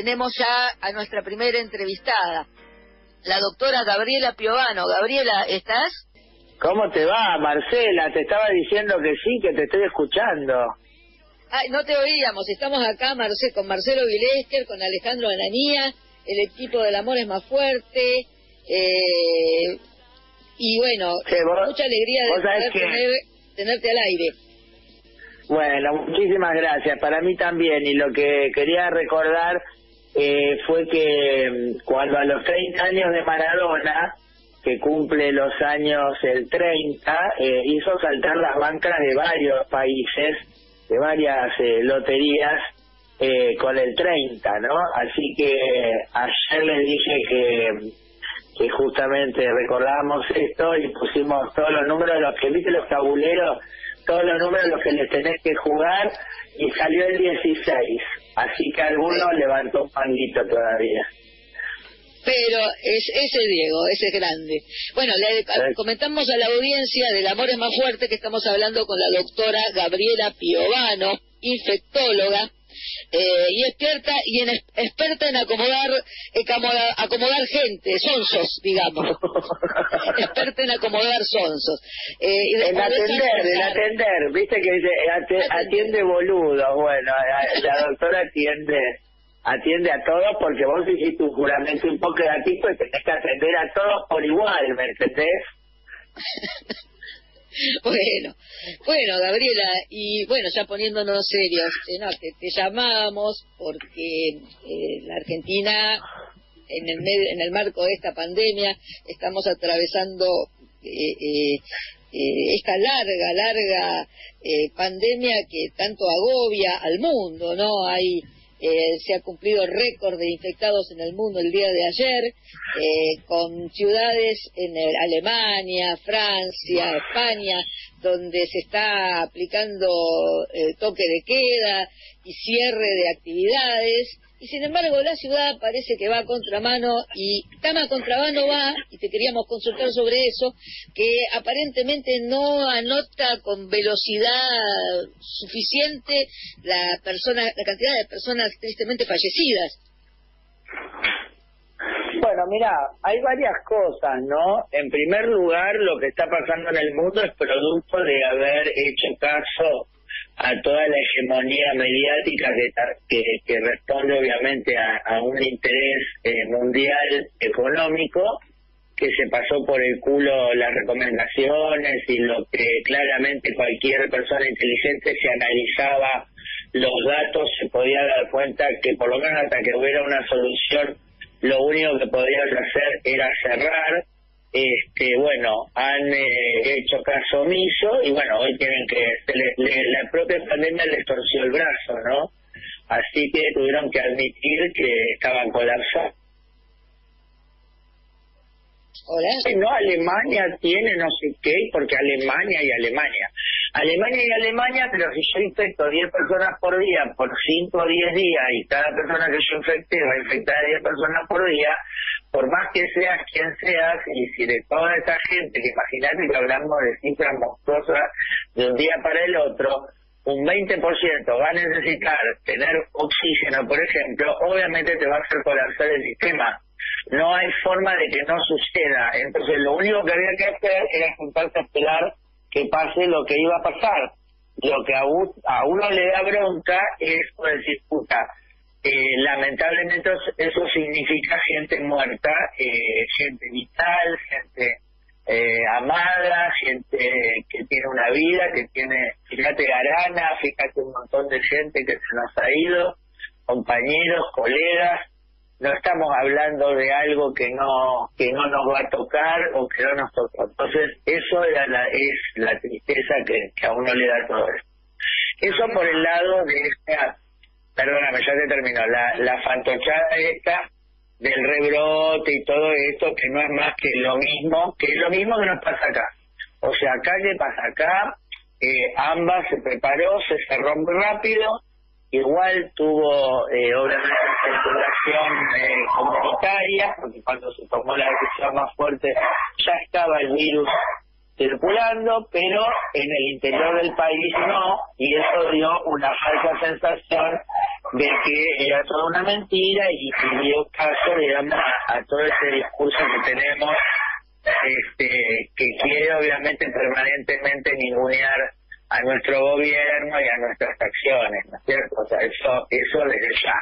tenemos ya a nuestra primera entrevistada, la doctora Gabriela Piovano. Gabriela, ¿estás? ¿Cómo te va, Marcela? Te estaba diciendo que sí, que te estoy escuchando. Ay, no te oíamos. Estamos acá con Marcelo Vilesker, con Alejandro Ananía, el equipo del Amor es más fuerte. Eh, y bueno, mucha alegría de poder tenerte al aire. Bueno, muchísimas gracias. Para mí también. Y lo que quería recordar eh, fue que mm, cuando a los 30 años de Maradona, que cumple los años el 30, eh, hizo saltar las bancas de varios países, de varias eh, loterías, con el 30, ¿no? Así que ayer les dije que, que justamente recordábamos esto y pusimos todos los números de los que viste los tabuleros todos los números los que les tenés que jugar y salió el 16. Así que alguno levantó un panguito todavía. Pero es, ese Diego, ese es grande. Bueno, le comentamos a la audiencia del Amor es más fuerte que estamos hablando con la doctora Gabriela Piovano, infectóloga, eh, y experta y en, experta en acomodar, acomodar, gente, sonsos, digamos. experta en acomodar sonsos. Eh, en atender, en atender, viste que dice, atiende boludo, bueno, la doctora atiende atiende a todos porque vos hiciste un juramento un poco y tenés que atender a todos por igual, ¿me entendés? bueno, bueno, Gabriela, y bueno, ya poniéndonos serios, eh, no, te, llamamos porque eh, la Argentina, en el, en el marco de esta pandemia, estamos atravesando eh, esta larga, larga pandemia que tanto agobia al mundo, ¿no? Hay eh, se ha cumplido récord de infectados en el mundo el día de ayer, eh, con ciudades en Alemania, Francia, España, donde se está aplicando eh, toque de queda y cierre de actividades y sin embargo la ciudad parece que va a contramano y tan a contramano va, y te queríamos consultar sobre eso, que aparentemente no anota con velocidad suficiente la persona, la cantidad de personas tristemente fallecidas. Bueno, mira, hay varias cosas, ¿no? En primer lugar, lo que está pasando en el mundo es producto de haber hecho caso a toda la hegemonía mediática que, que, responde obviamente a, un interés eh, mundial económico que se pasó por el culo las recomendaciones y lo que claramente cualquier persona inteligente se analizaba los datos se podía dar cuenta que por lo menos hasta que hubiera una solución lo único que podían hacer era cerrar este bueno han eh, hecho caso omiso y bueno hoy tienen que la propia pandemia les torció el brazo no así que tuvieron que admitir que estaban colapsados Hola. No, Alemania tiene no sé qué, porque Alemania y Alemania. Alemania y Alemania, pero si yo infecto 10 personas por día, por 5 o 10 días, y cada persona que yo infecte va a infectar a 10 personas por día, por más que seas quien seas, y si de toda esa gente, que imagínate que hablamos de cifras monstruosas de un día para el otro, un 20% va a necesitar tener oxígeno, por ejemplo, obviamente te va a hacer colapsar el sistema. No hay forma de que no suceda. Entonces, lo único que había que hacer era juntarse a esperar que pase lo que iba a pasar. Lo que a, uno le da bronca es decir, puta, eh, lamentablemente eso significa gente muerta, eh, gente vital, gente eh, amada, gente que tiene una vida, que tiene, fíjate Garana, fíjate un montón de gente que se nos ha ido, compañeros, colegas, no estamos hablando de algo que no que no nos va a tocar o que no nos toca. Entonces, eso era la, es la tristeza que, a uno le da todo esto. Eso por el lado de esta perdóname, ya te terminó, la, la fantochada esta del rebrote y todo esto, que no es más que lo mismo, que es lo mismo que nos pasa acá. O sea, que pasa acá, eh, ambas se preparó, se cerró rápido, igual tuvo eh, obviamente circulación eh, comunitaria, porque cuando se tomó la decisión más fuerte ya estaba el virus circulando, pero en el interior del país no, y eso dio una falsa sensación de que era toda una mentira y dio caso, digamos, a, todo ese discurso que tenemos, este, que quiere obviamente permanentemente ningunear a nuestro gobierno y a nuestras acciones, ¿no es cierto? O sea, eso, eso desde ya.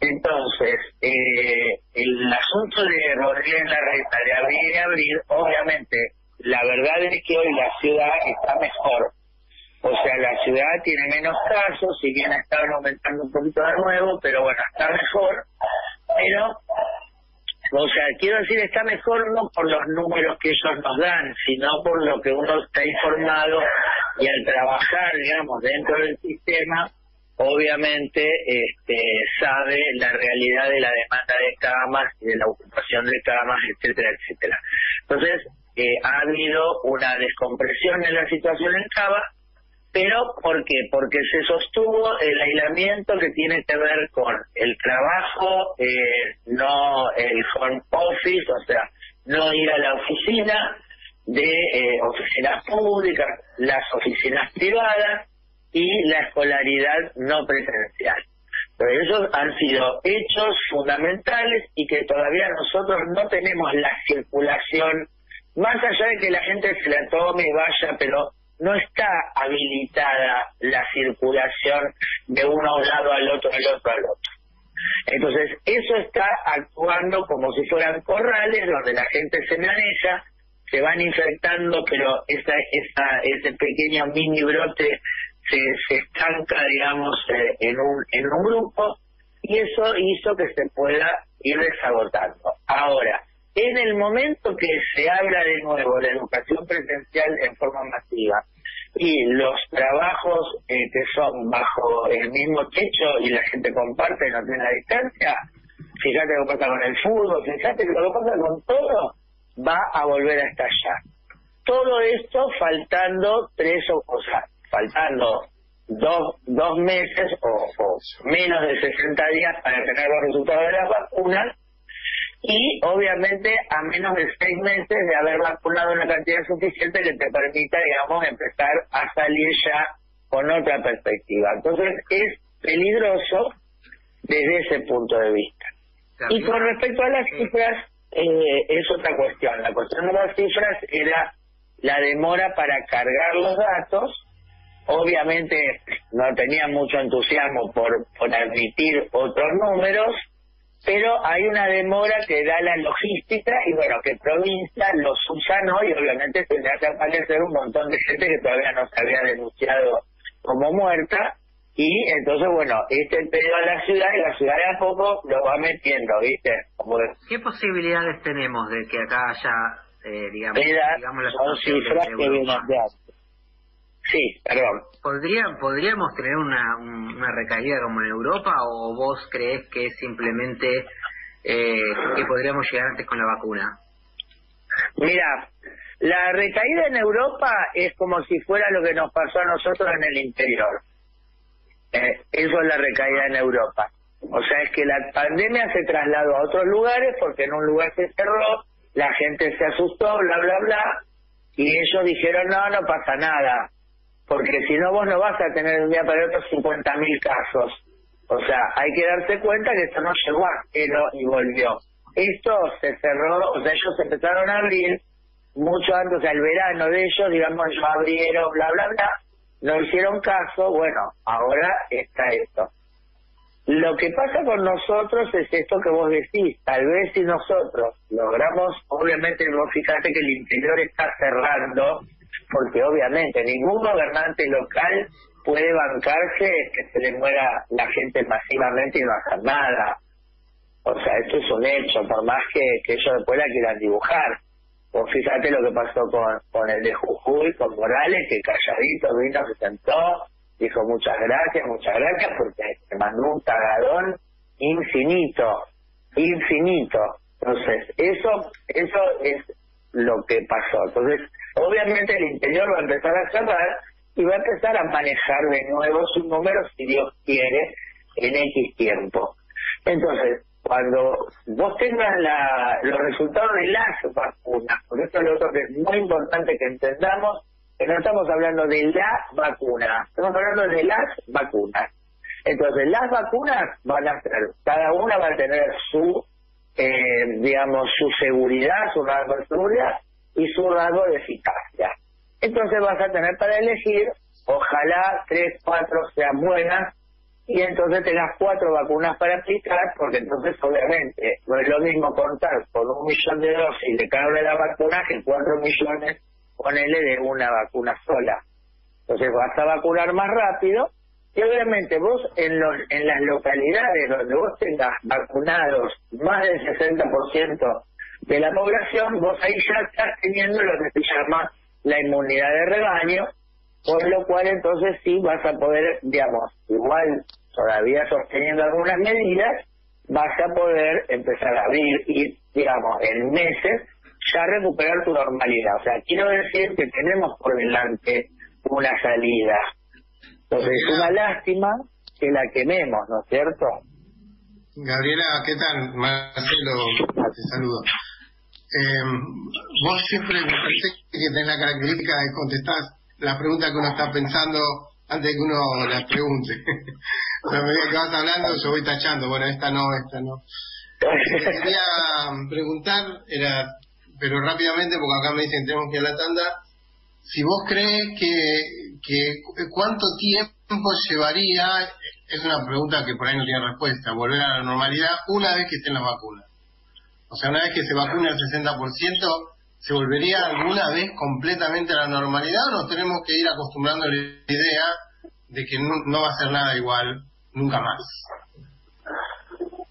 Entonces, eh, el asunto de Rodríguez Larreta, de abrir y abrir, obviamente, la verdad es que hoy la ciudad está mejor. O sea, la ciudad tiene menos casos, si bien estado aumentando un poquito de nuevo, pero bueno, está mejor. Pero, o sea, quiero decir, está mejor no por los números que ellos nos dan, sino por lo que uno está informado y al trabajar, digamos, dentro del sistema, obviamente este, sabe la realidad de la demanda de camas de la ocupación de camas, etcétera, etcétera. Entonces, eh, ha habido una descompresión en la situación en Cava, pero ¿por qué? Porque se sostuvo el aislamiento que tiene que ver con el trabajo, eh, no el home office, o sea, no ir a la oficina de eh, oficinas públicas, las oficinas privadas, y la escolaridad no presencial. Pero esos han sido hechos fundamentales y que todavía nosotros no tenemos la circulación, más allá de que la gente se la tome y vaya, pero no está habilitada la circulación de uno a un lado al otro, del otro al otro. Entonces, eso está actuando como si fueran corrales donde la gente se maneja, se van infectando, pero esa, esa, ese pequeño mini brote se, se estanca, digamos, eh, en, un, en un grupo y eso hizo que se pueda ir desagotando. Ahora, en el momento que se habla de nuevo de educación presencial en forma masiva y los trabajos eh, que son bajo el mismo techo y la gente comparte y no tiene la distancia, fíjate lo que pasa con el fútbol, fíjate lo que pasa con todo, va a volver a estallar. Todo esto faltando tres o, o faltando dos, dos meses o, menos de 60 días para tener los resultados de las vacunas y obviamente a menos de seis meses de haber vacunado una cantidad suficiente que te permita, digamos, empezar a salir ya con otra perspectiva. Entonces es peligroso desde ese punto de vista. Y con respecto a las cifras, eh, es otra cuestión. La cuestión de las cifras era la demora para cargar los datos obviamente no tenía mucho entusiasmo por, por admitir otros números, pero hay una demora que da la logística y bueno, que provincia los usa no y obviamente tendrá que aparecer un montón de gente que todavía no se había denunciado como muerta. Y entonces bueno, este pedido a la ciudad y la ciudad de a poco lo va metiendo, ¿viste? ¿Qué posibilidades tenemos de que acá haya, eh, digamos, digamos las son cifras que vienen de Sí, perdón. ¿Podría, ¿Podríamos tener una, una recaída como en Europa o vos crees que es simplemente eh, que podríamos llegar antes con la vacuna? Mira, la recaída en Europa es como si fuera lo que nos pasó a nosotros en el interior. Eh, eso es la recaída en Europa. O sea, es que la pandemia se trasladó a otros lugares porque en un lugar se cerró, la gente se asustó, bla, bla, bla, y ellos dijeron, no, no pasa nada porque si no vos no vas a tener un día para otro 50.000 casos. O sea, hay que darse cuenta que esto no llegó a cero y volvió. Esto se cerró, o sea, ellos empezaron a abrir mucho antes, o el verano de ellos, digamos, ellos abrieron, bla, bla, bla, no hicieron caso, bueno, ahora está esto. Lo que pasa con nosotros es esto que vos decís, tal vez si nosotros logramos, obviamente vos fíjate que el interior está cerrando, porque obviamente ningún gobernante local puede bancarse que se le muera la gente masivamente y no hacer nada. O sea, esto es un hecho, por más que, que ellos después la quieran dibujar. Pues fíjate lo que pasó con, con el de Jujuy, con Morales, que calladito vino, se sentó, dijo muchas gracias, muchas gracias, porque se mandó un cagadón infinito, infinito. Entonces, eso, eso es lo que pasó. Entonces, obviamente el interior va a empezar a cerrar y va a empezar a manejar de nuevo sus números, si Dios quiere, en X tiempo. Entonces, cuando vos tengas la, los resultados de las vacunas, por eso es lo otro que es muy importante que entendamos, que no estamos hablando de la vacuna, estamos hablando de las vacunas. Entonces, las vacunas van a ser, cada una va a tener su, eh, digamos, su seguridad, su rasgo de seguridad y su rasgo de eficacia. Entonces vas a tener para elegir, ojalá tres, cuatro sean buenas, y entonces tengas cuatro vacunas para aplicar, porque entonces obviamente no es lo mismo contar con un millón de dosis de cada de las vacunas que cuatro millones ponele de una vacuna sola. Entonces vas a vacunar más rápido y obviamente vos en, los, en las localidades donde vos tengas vacunados más del 60% de la población, vos ahí ya estás teniendo lo que se llama la inmunidad de rebaño, por lo cual entonces sí vas a poder, digamos, igual todavía sosteniendo algunas medidas, vas a poder empezar a abrir y, digamos, en meses ya recuperar tu normalidad. O sea, quiero decir que tenemos por delante una salida. Entonces es una lástima que la quememos, ¿no es cierto? Gabriela, ¿qué tal? Marcelo, te saludo. Eh, vos siempre que tenés la característica de contestar la pregunta que uno está pensando antes de que uno las pregunte. o medida que vas hablando, yo voy tachando. Bueno, esta no, esta no. quería preguntar, era, pero rápidamente, porque acá me dicen tenemos que ir a la tanda, si vos crees que, que cuánto tiempo llevaría, es una pregunta que por ahí no tiene respuesta, volver a la normalidad una vez que estén las vacunas. O sea, una vez que se vacune el 60%, ¿se volvería alguna vez completamente a la normalidad o tenemos que ir acostumbrando la idea de que no, va a ser nada igual nunca más?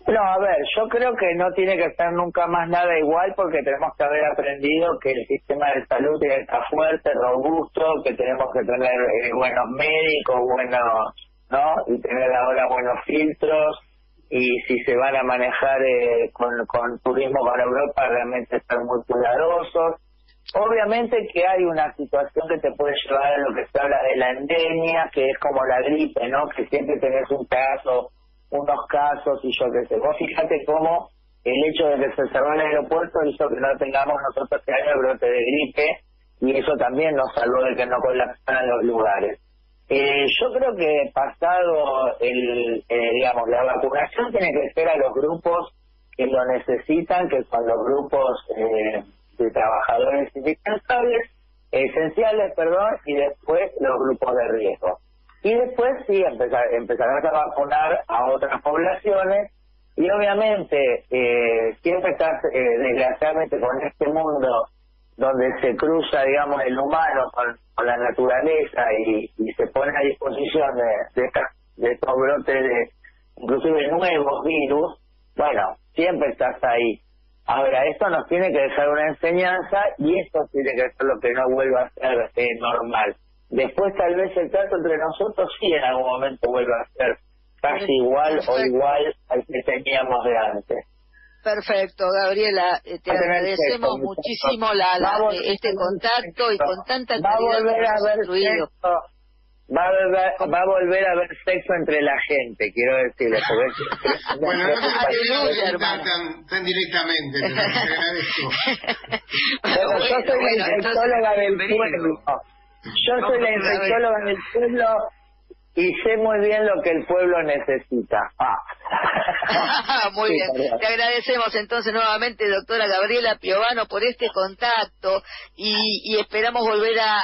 No, a ver, yo creo que no tiene que ser nunca más nada igual porque tenemos que haber aprendido que el sistema de salud tiene que estar fuerte, robusto, que tenemos que tener eh, buenos médicos, buenos, ¿no? Y tener ahora buenos filtros y si se van a manejar eh, con, turismo con Europa realmente estar muy cuidadosos. Obviamente que hay una situación que te puede llevar a lo que se habla de la endemia, que es como la gripe, ¿no? Que siempre tenés un caso, unos casos y yo qué sé. Vos fíjate cómo el hecho de que se cerró el aeropuerto hizo que no tengamos nosotros este año brote de gripe y eso también nos salvó de que no colapsaran los lugares. Eh, yo creo que pasado el, eh, digamos, la vacunación tiene que ser a los grupos que lo necesitan, que son los grupos eh, de trabajadores indispensables, esenciales, perdón, y después los grupos de riesgo. Y después sí empezar, empezarán a vacunar a otras poblaciones y obviamente eh, siempre estás, eh, desgraciadamente, con este mundo donde se cruza, digamos, el humano con, la naturaleza y, se pone a disposición de, de, de estos brotes de, inclusive nuevos virus, bueno, siempre estás ahí. Ahora, esto nos tiene que dejar una enseñanza y esto tiene que ser lo que no vuelva a ser eh, normal. Después tal vez el trato entre nosotros sí en algún momento vuelva a ser casi igual o igual al que teníamos de antes. Perfecto, Gabriela, eh, te agradecemos muchísimo la, eh, este contacto y con tanta va a volver a haber sexo, va a volver, va a volver a haber sexo entre la gente, quiero decirle. bueno, no te tan, tan directamente, te agradezco. bueno, yo soy la infectóloga del pueblo. Yo soy la infectóloga del pueblo y sé muy bien lo que el pueblo necesita. Ah. muy bien. Te agradecemos entonces nuevamente, doctora Gabriela Piovano, por este contacto y, esperamos volver a,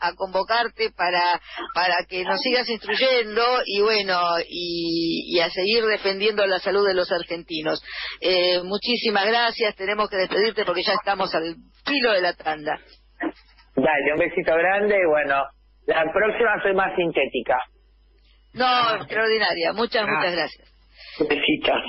a, convocarte para, para que nos sigas instruyendo y bueno, y, a seguir defendiendo la salud de los argentinos. Eh, muchísimas gracias. Tenemos que despedirte porque ya estamos al filo de la tanda. Dale, un besito grande y bueno, la próxima soy más sintética. No, extraordinaria. Muchas, muchas gracias. Besitos.